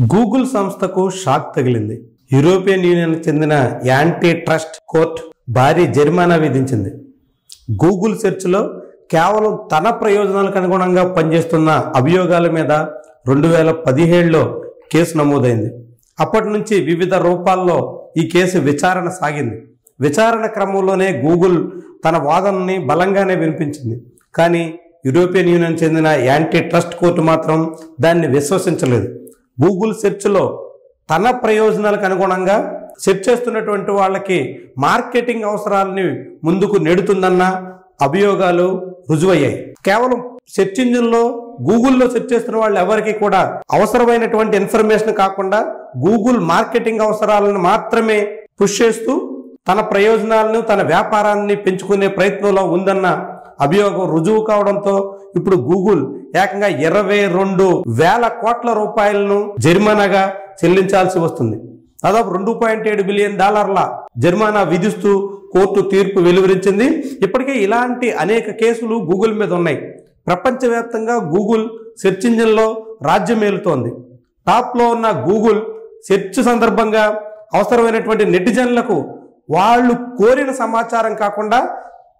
Google సంస్థకు షాక్ తగిలింది. యూరోపియన్ యూనియన్ చెందిన యాంటీ ట్రస్ట్ కోర్ట్ భారీ జరిమానా విధించింది. గూగుల్ సెర్చ్లో కేవలం తన ప్రయోజనాలకు అనుగుణంగా పనిచేస్తున్న అభియోగాల మీద రెండు వేల పదిహేడులో కేసు నమోదైంది. అప్పటి నుంచి వివిధ రూపాల్లో ఈ కేసు విచారణ సాగింది. విచారణ క్రమంలోనే గూగుల్ తన వాదనని బలంగానే వినిపించింది. కానీ యూరోపియన్ యూనియన్ చెందిన యాంటీ ట్రస్ట్ కోర్టు మాత్రం దాన్ని విశ్వసించలేదు. గూగుల్ సెర్చ్లో తన ప్రయోజనాలకు అనుగుణంగా సెర్చ్ చేస్తున్నటువంటి వాళ్ళకి మార్కెటింగ్ అవసరాలని ముందుకు నెడుతుందన్న అభియోగాలు రుజువయ్యాయి. కేవలం సెర్చ్ ఇంజిన్లో గూగుల్లో సెర్చ్ చేస్తున్న వాళ్ళు ఎవరికి కూడా అవసరమైనటువంటి ఇన్ఫర్మేషన్ కాకుండా గూగుల్ మార్కెటింగ్ అవసరాలను మాత్రమే పుష్ చేస్తూ తన ప్రయోజనాలను తన వ్యాపారాన్ని పెంచుకునే ప్రయత్నంలో ఉందన్న అభియోగం రుజువు కావడంతో ఇప్పుడు గూగుల్ ఏకంగా ఇరవై రెండు వేల కోట్ల రూపాయలను జరిమానాగా చెల్లించాల్సి వస్తుంది. దాదాపు రెండు పాయింట్ ఏడు బిలియన్ డాలర్ల జరిమానా విధిస్తూ కోర్టు తీర్పు వెలువరించింది. ఇప్పటికే ఇలాంటి అనేక కేసులు గూగుల్ మీద ఉన్నాయి. ప్రపంచవ్యాప్తంగా గూగుల్ సెర్చ్ ఇంజిన్లో రాజ్యమేలుతోంది టాప్లో ఉన్న గూగుల్ సెర్చ్ సందర్భంగా అవసరమైనటువంటి నెటిజన్లకు వాళ్ళు కోరిన సమాచారం కాకుండా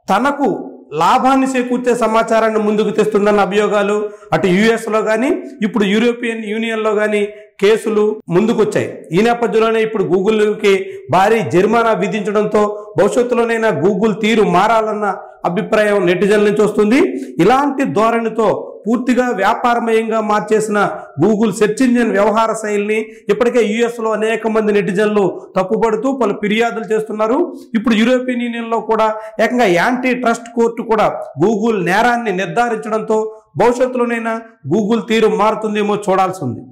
తనకు లాభాన్ని చేకూర్చే సమాచారాన్ని ముందుకు తెస్తుందన్న అభియోగాలు అటు యుఎస్లో కానీ ఇప్పుడు యూరోపియన్ యూనియన్లో కానీ కేసులు ముందుకొచ్చాయి. ఈ నేపథ్యంలోనే ఇప్పుడు గూగుల్కి భారీ జరిమానా విధించడంతో భవిష్యత్తులోనైనా గూగుల్ తీరు మారాలన్న అభిప్రాయం నెటిజన్ల నుంచి వస్తుంది. ఇలాంటి ధోరణితో పూర్తిగా వ్యాపారమయంగా మార్చేసిన గూగుల్ సెర్చ్ ఇంజిన్ వ్యవహార శైలిని ఇప్పటికే యుఎస్లో అనేక మంది నెటిజన్లు తప్పుపడుతూ పలు ఫిర్యాదులు చేస్తున్నారు. ఇప్పుడు యూరోపియన్ యూనియన్లో కూడా ఏకంగా యాంటీ ట్రస్ట్ కోర్టు కూడా గూగుల్ నేరాన్ని నిర్ధారించడంతో భవిష్యత్తులోనైనా గూగుల్ తీరు మారుతుందేమో చూడాల్సి ఉంది.